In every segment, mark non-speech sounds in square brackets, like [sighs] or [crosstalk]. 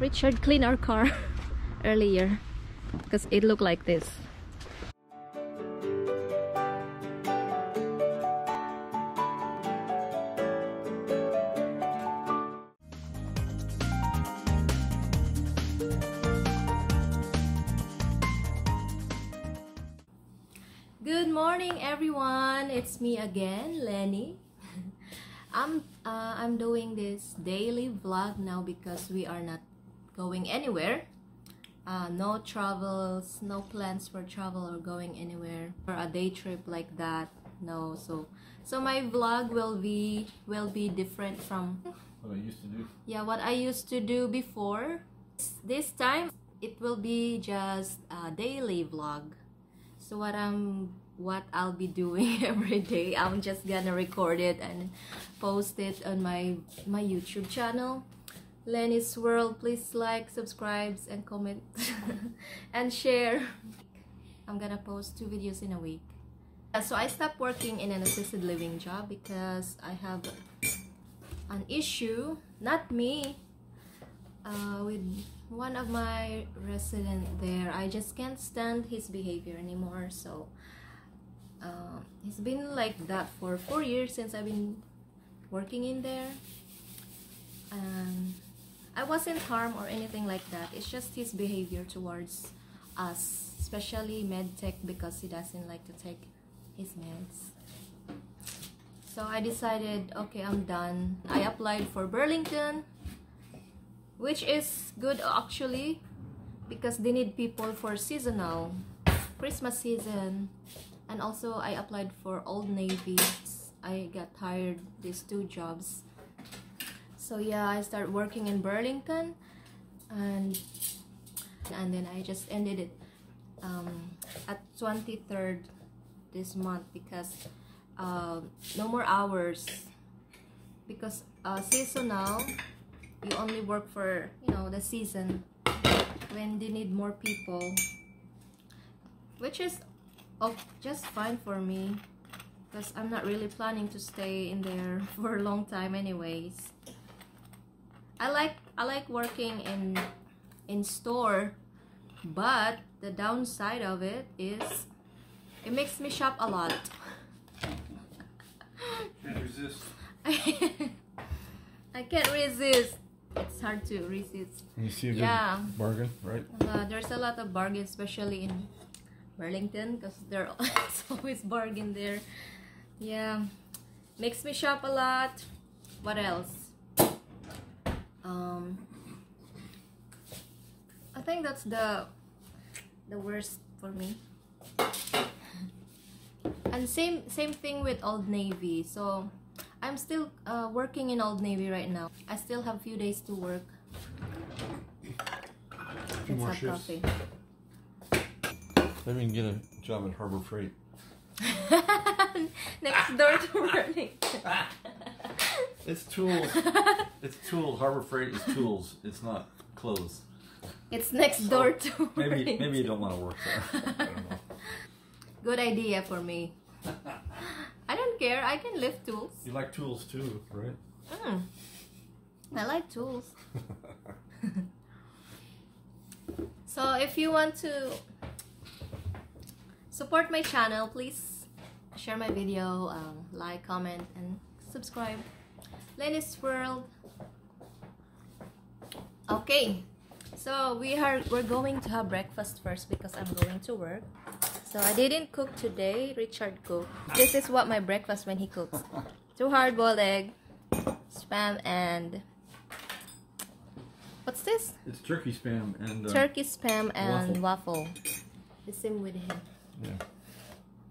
Richard cleaned our car [laughs] earlier because it looked like this. Good morning everyone. It's me again, Lenie. [laughs] I'm uh, I'm doing this daily vlog now because we are not going anywhere. Uh, no travels, no plans for travel or going anywhere for a day trip like that. No, so so my vlog will be will be different from What I used to do. yeah what I used to do before. This time it will be just a daily vlog. So what I'm what I'll be doing [laughs] every day, I'm just gonna record it and post it on my my YouTube channel. Lenie's World. Please like, subscribe, and comment [laughs] and share. I'm gonna post two videos in a week. Uh, So I stopped working in an assisted living job because I have an issue, not me, uh, with one of my resident there. I just can't stand his behavior anymore. So uh, it's been like that for four years since I've been working in there. And I wasn't harmed or anything like that. It's just his behavior towards us, especially medtech because he doesn't like to take his meds. So I decided, okay, I'm done. I applied for Burlington, which is good actually because they need people for seasonal Christmas season. And also I applied for Old Navy. I got tired these two jobs. So yeah, I started working in Burlington and and then I just ended it um, at 23rd this month because uh, no more hours. Because uh, seasonal you only work for you know the season when they need more people which is oh, just fine for me because I'm not really planning to stay in there [laughs] for a long time anyways I like I like working in in store but the downside of it is it makes me shop a lot Can't resist. [laughs] I can't resist. It's hard to resist. You see a good Yeah. bargain, right? Uh, there's a lot of bargains, especially in Burlington, because [laughs] there's always bargain there. Yeah, makes me shop a lot. What else? Um, I think that's the the worst for me. And same same thing with Old Navy. So I'm still uh, working in Old Navy right now. I still have a few days to work. Let's more have shifts. coffee. Maybe you can get a job at Harbor Freight. [laughs] Next door to Burlington. [laughs] It's tools. [laughs] it's tools. Harbor Freight is tools. It's not clothes. It's next door to [laughs] Maybe maybe you don't want to work there. I don't know. [laughs] Good idea for me. I don't care. I can lift tools. You like tools too, right? Mm. I like tools. So if you want to support my channel, please share my video, um, like, comment, and subscribe. Lenie's World. Okay, so we are we're going to have breakfast first because I'm going to work. So I didn't cook today. Richard cooked. This is what my breakfast when he cooks: [laughs] two hard-boiled egg, spam, and what's this? It's turkey spam and uh, Turkey spam and waffle. The same with him. Yeah,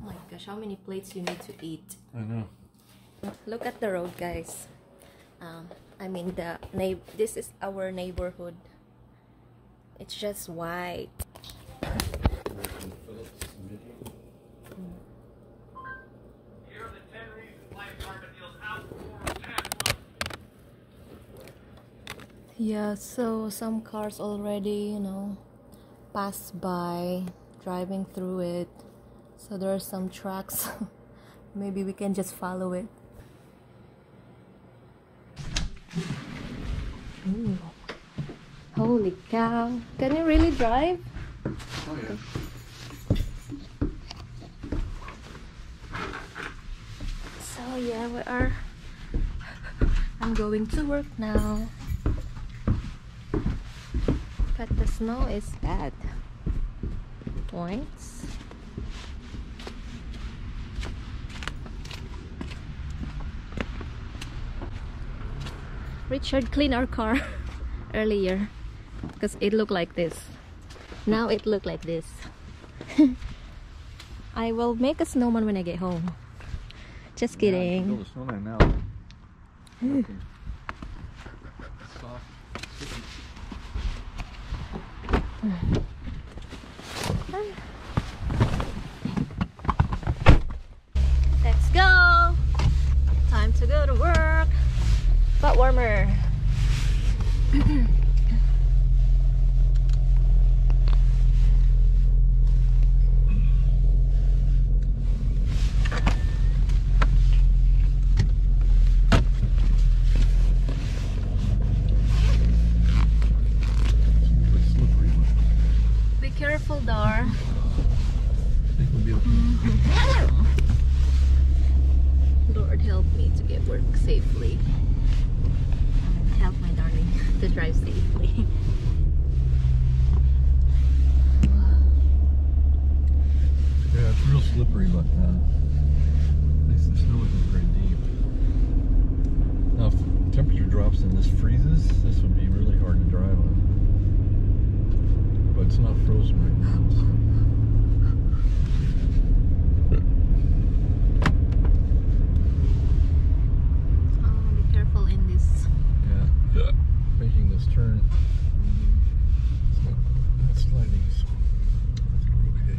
Oh my gosh, how many plates you need to eat? I know. Look at the road, guys. Um, I mean the This is our neighborhood. It's just white. Here are the 10 reasons why apartment deals outperform past Yeah, so some cars already, you know, pass by, driving through it. So there are some tracks. [laughs] Maybe we can just follow it. Holy cow. Can you really drive? Oh yeah. So yeah, we are. I'm going to work now. But the snow is bad. Points. Richard cleaned our car [laughs] earlier because it looked like this. Now it looked like this. [laughs] I will make a snowman when I get home. Just kidding. Build a snowman now. [sighs] Let's go. Time to go to work. But warmer. [clears throat] careful, Dar. I think we'll be okay. Lord help me to get work safely. And help my darling to drive safely. Yeah, it's real slippery, but uh, at least the snow isn't very deep. Now, if the temperature drops and this freezes, this would be really hard to drive on. But it's not frozen right now. so- Oh, be careful in this. Yeah, making this turn. Mm-hmm. It's not, not sliding, so I think we're okay.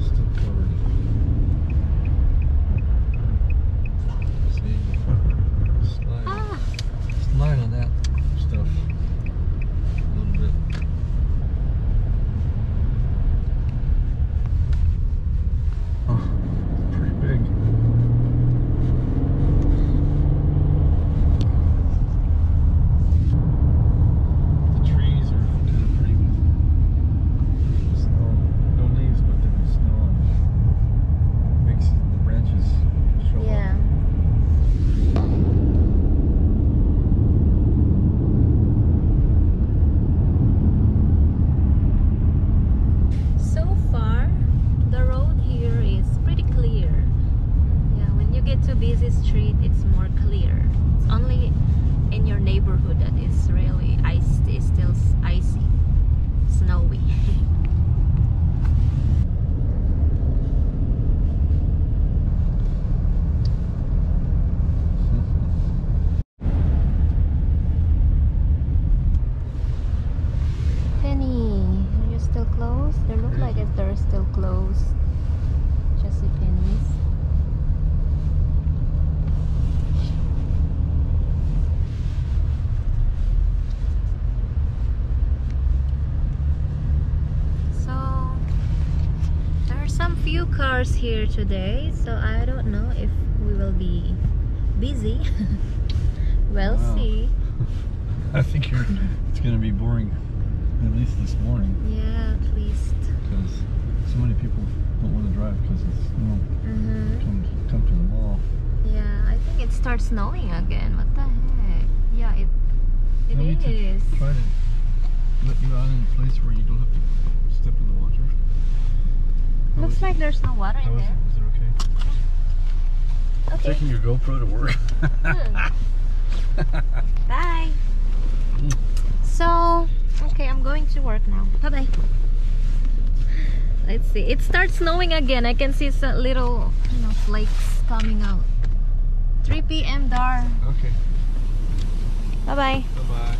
Still covered. See, slide, Ah, slide on that stuff a little bit. Oh, pretty big. The trees are kind of pretty with snow. No leaves, but there's snow on them. Makes the branches show yeah. up. So far, the road here is pretty clear. Yeah, when you get to busy street, it's more clear. It's only in your neighborhood that is really ice is still icy, snowy. [laughs] Penney, are you still closed? They look like it they're still closed. Jesse Penny's. So there are some cars here today, so I don't know if we will be busy. [laughs] we'll Wow. see. [laughs] I think you're, it's going to be boring, at least this morning, Yeah, at least. because so many people don't want to drive because it's snow. Mm-hmm. Come, come to the mall. Yeah, I think it starts snowing again. What the heck? Yeah, it it to. Try to let you out in a place where you don't have to step in the water. How Looks like it? there's no water How in there. it? Is it okay? Okay. Taking your GoPro to work. Hmm. [laughs] Bye. Mm. So, okay, I'm going to work now. Bye bye. Let's see. It starts snowing again. I can see some little, you know, flakes coming out. 3 p.m. Dar. okay. Bye bye. Bye bye.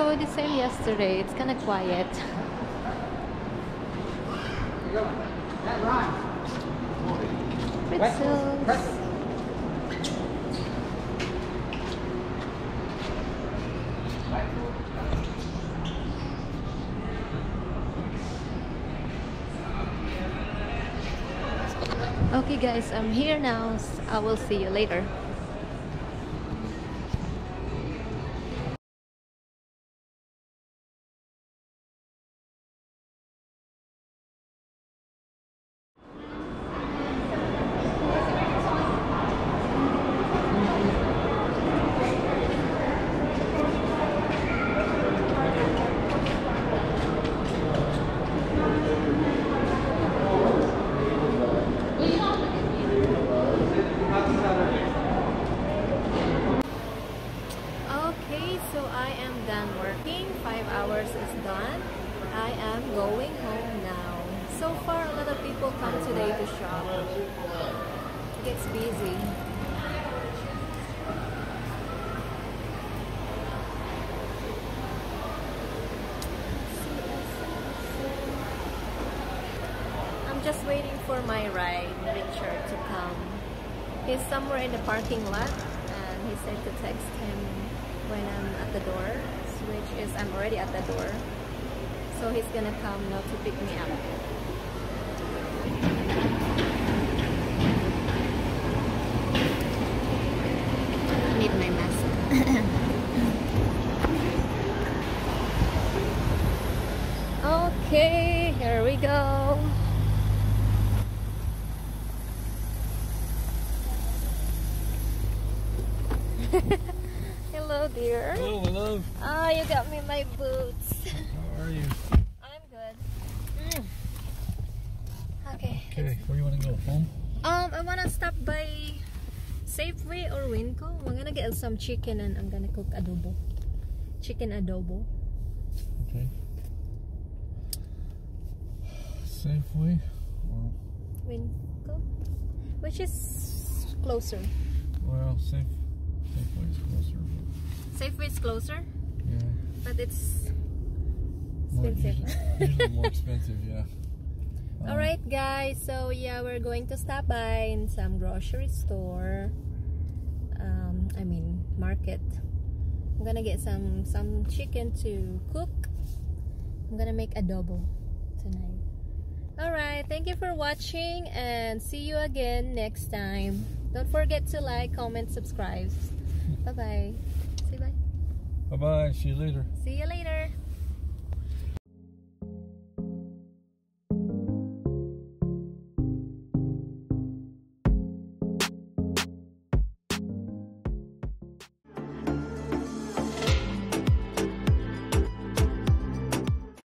So the same yesterday. It's kind of quiet. Pretzels. Okay guys, I'm here now. I will see you later. Okay, so I am done working. Five hours is done. I am going home now. So far, a lot of people come today to shop. It gets busy. I'm just waiting for my ride, Richard, to come. He's somewhere in the parking lot and he said to text him when I'm at the door, which is I'm already at the door. So he's gonna come now to pick me up. I need my mask. okay, here we go. Hello, dear. Hello, my love. Ah, you got me my boots. How are you? I'm good. Mm. Okay. Okay, where do you want to go? Home? Um, I wanna stop by Safeway or Winco. I'm gonna get some chicken and I'm gonna cook adobo. Chicken adobo. Okay. Safeway. Well, Winco, which is closer. well safe. is closer. Safeway is closer, But yeah. but it's More, expensive. usually, usually more expensive, yeah. [laughs] Um, All right, guys. So yeah, we're going to stop by in some grocery store. Um, I mean market. I'm gonna get some some chicken to cook. I'm gonna make adobo tonight. All right. Thank you for watching, and see you again next time. Don't forget to like, comment, subscribe. Bye bye. Say bye. Bye bye. See you later. See you later.